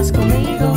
bailas conmigo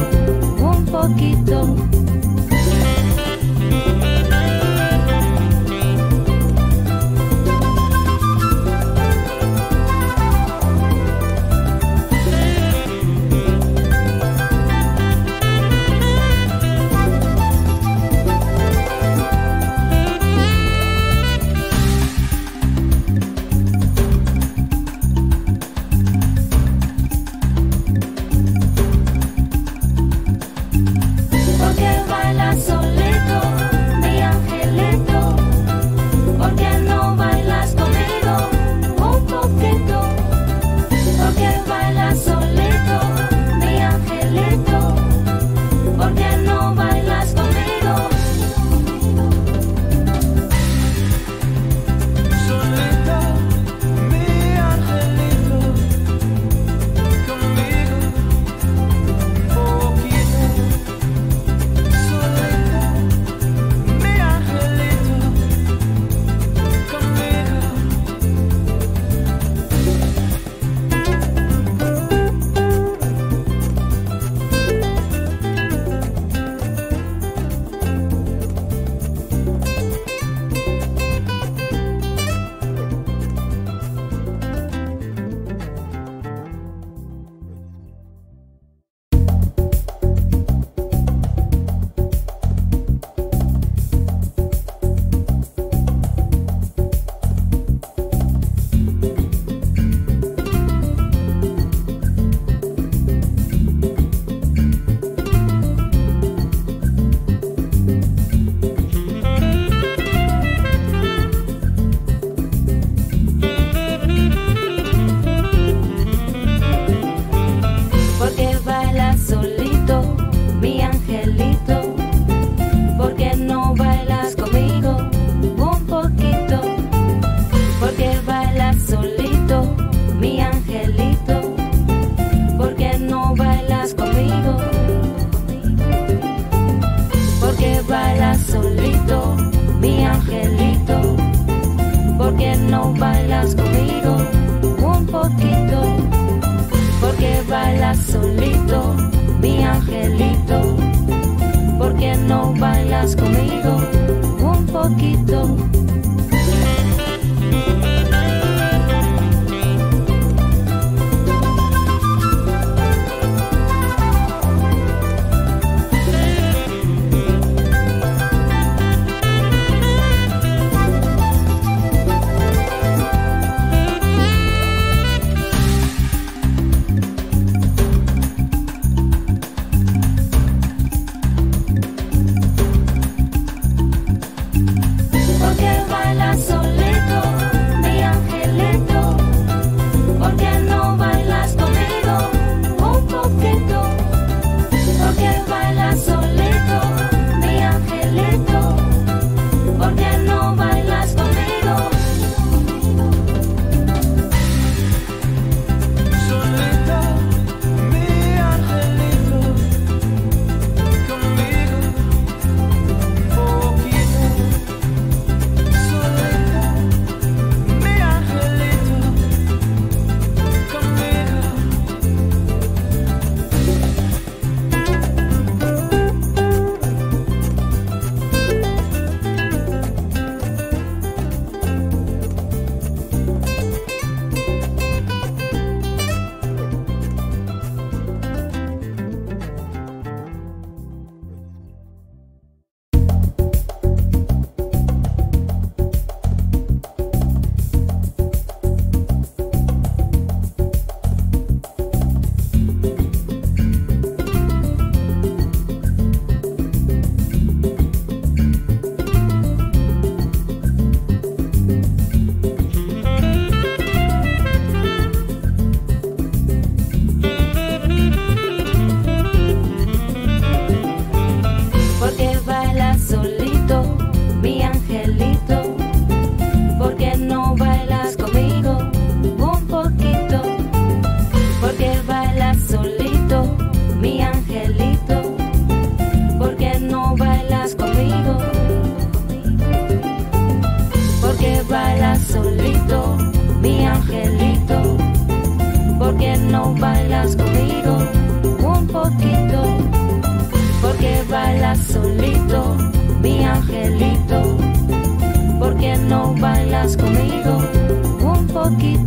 no bailas conmigo un poquito?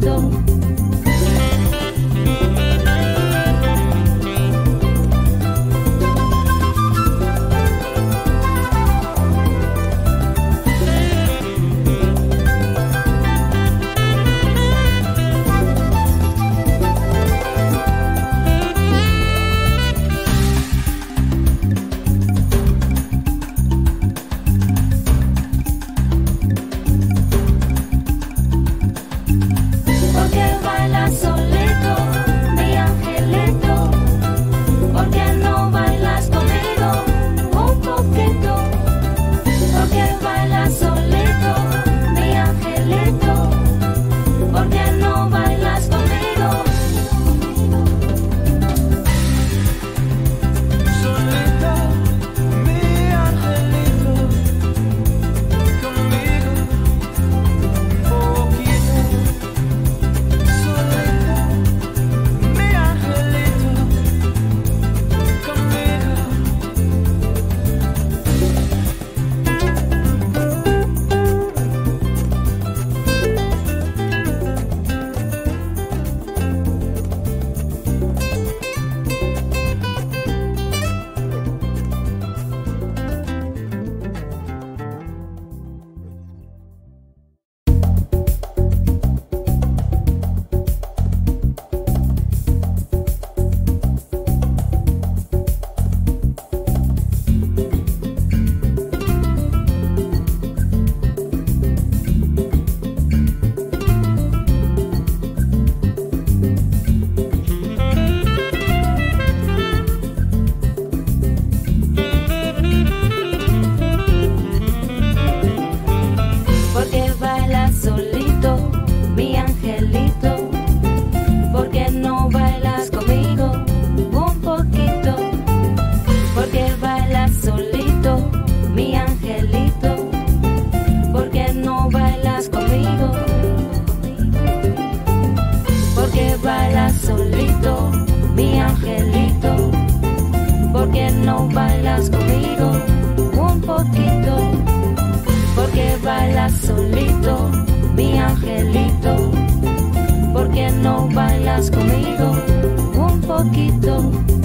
Un poquito. Porque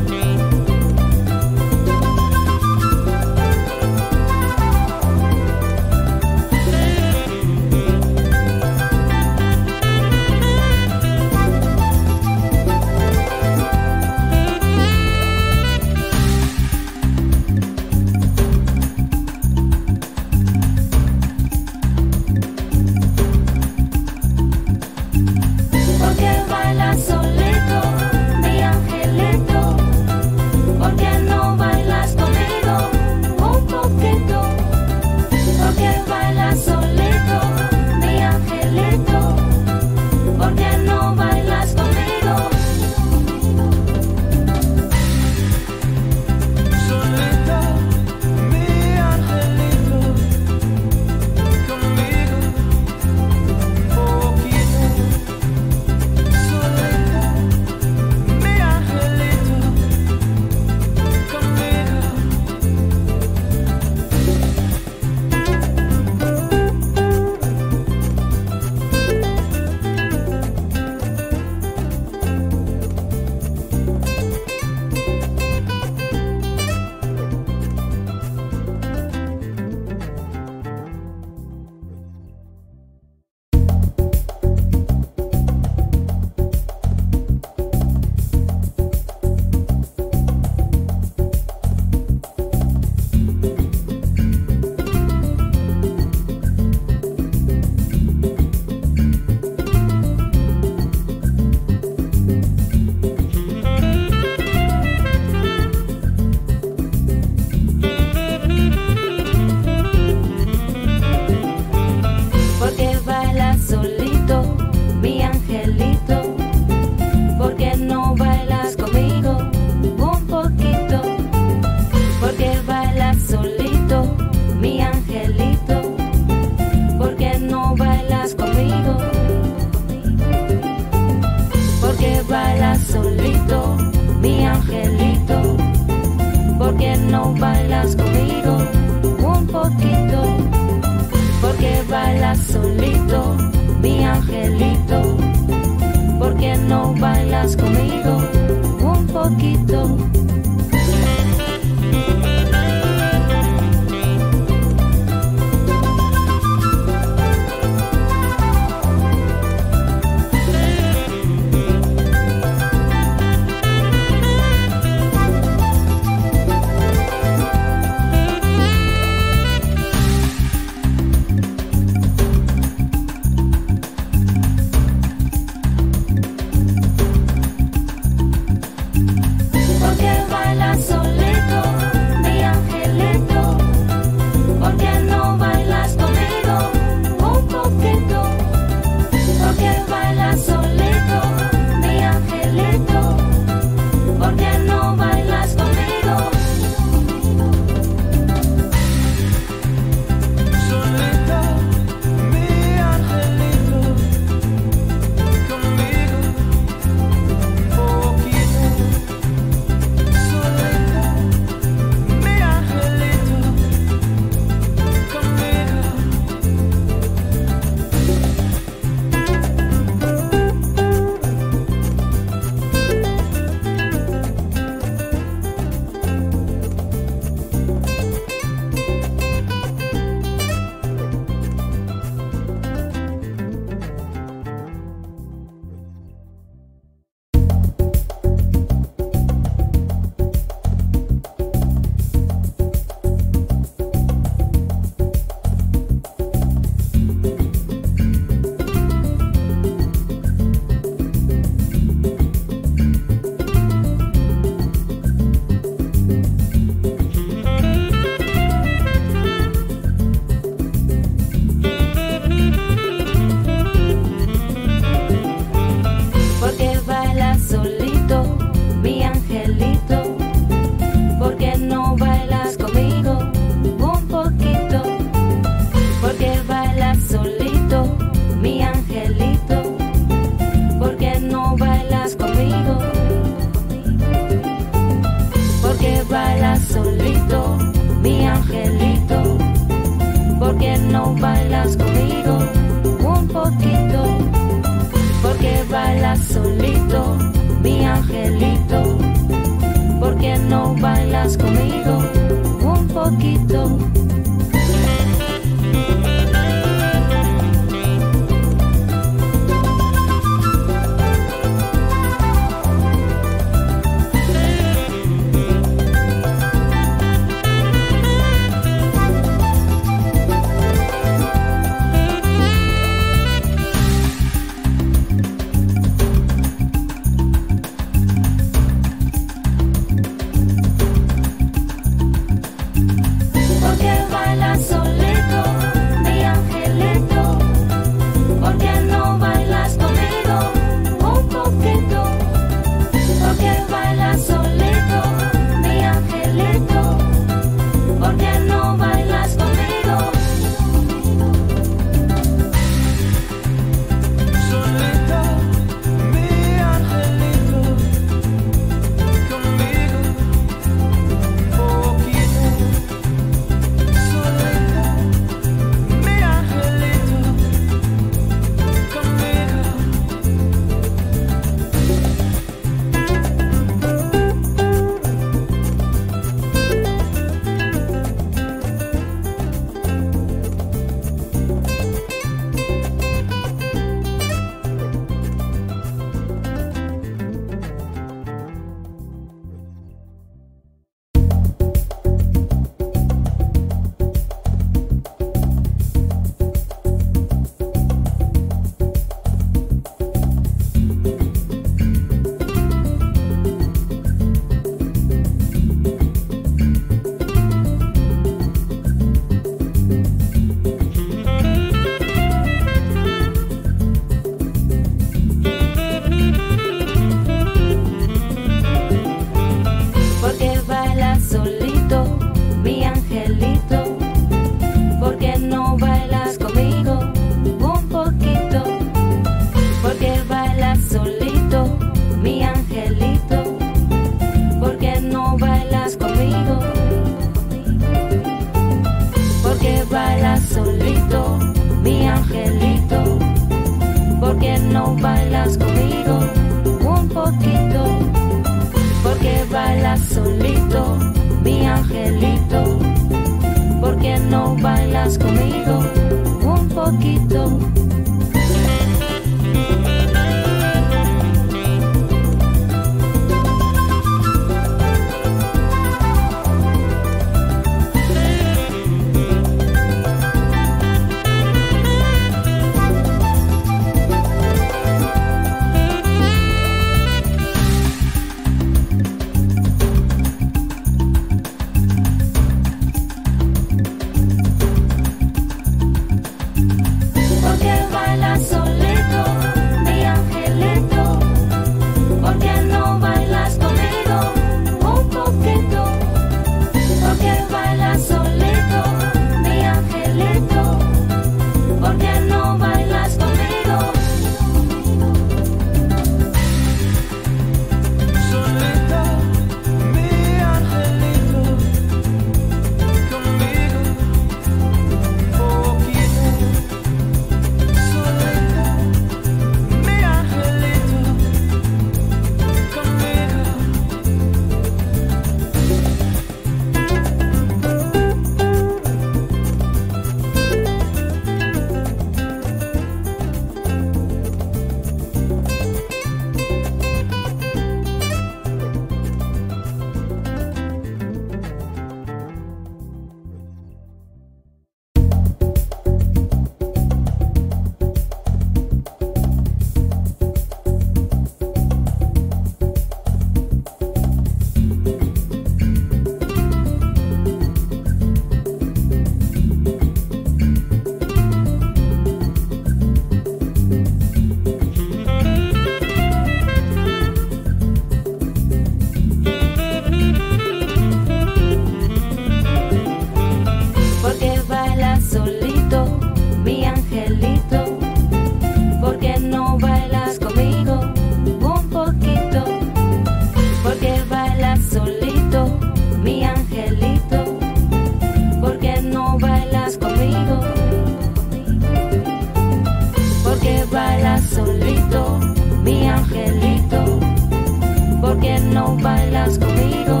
bailas conmigo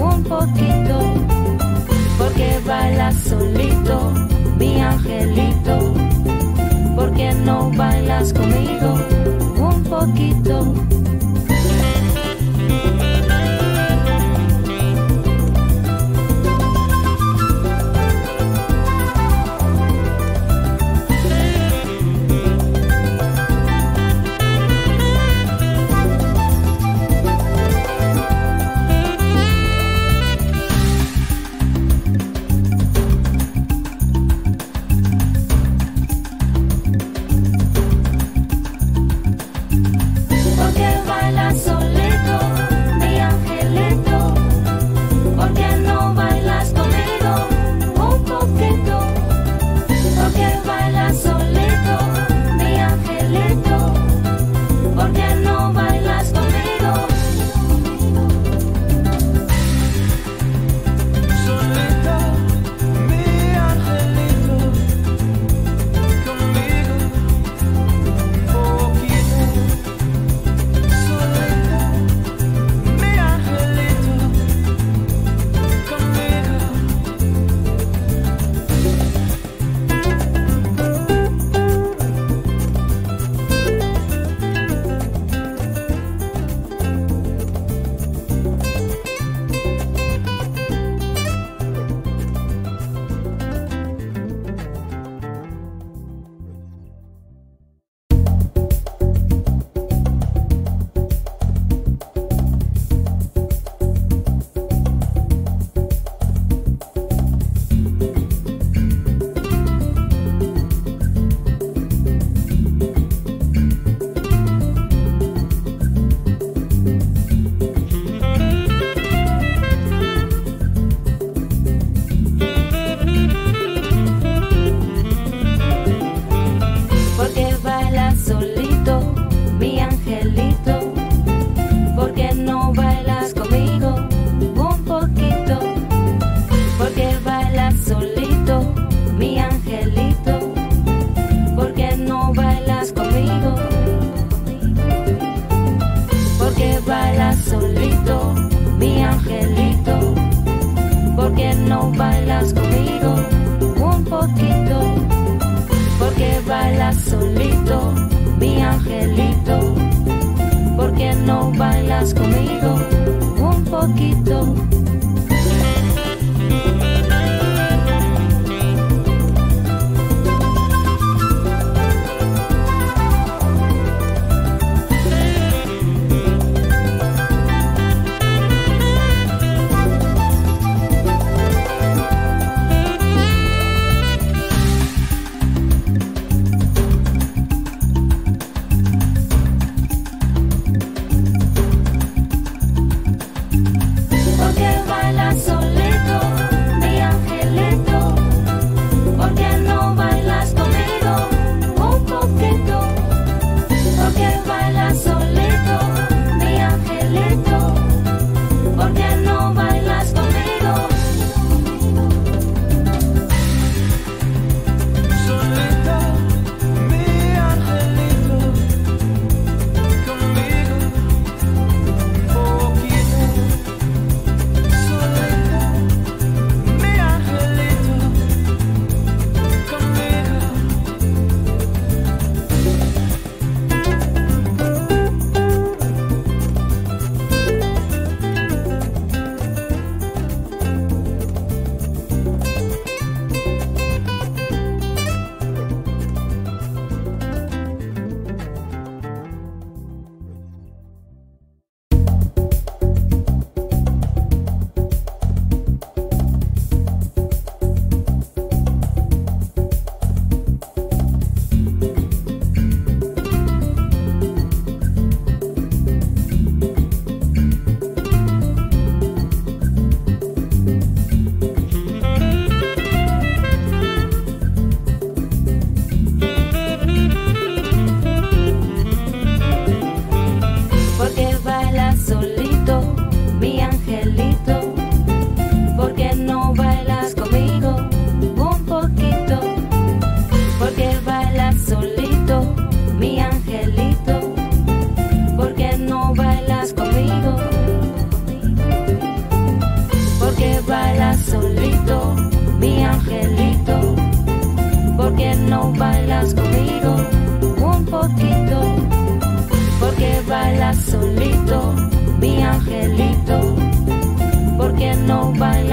un poquito, porque bailas solito, mi angelito, porque no bailas conmigo un poquito.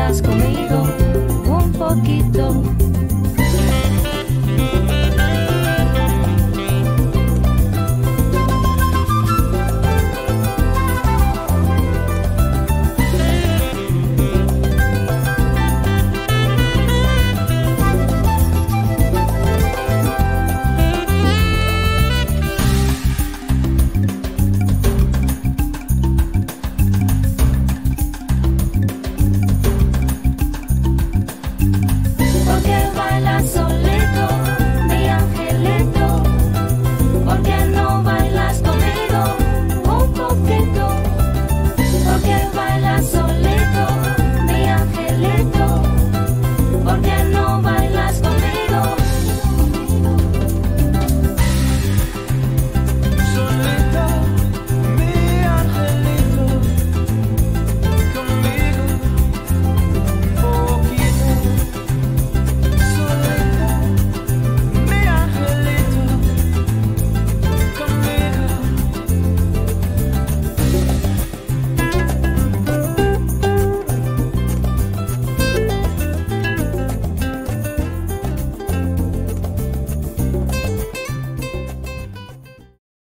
Bailas conmigo?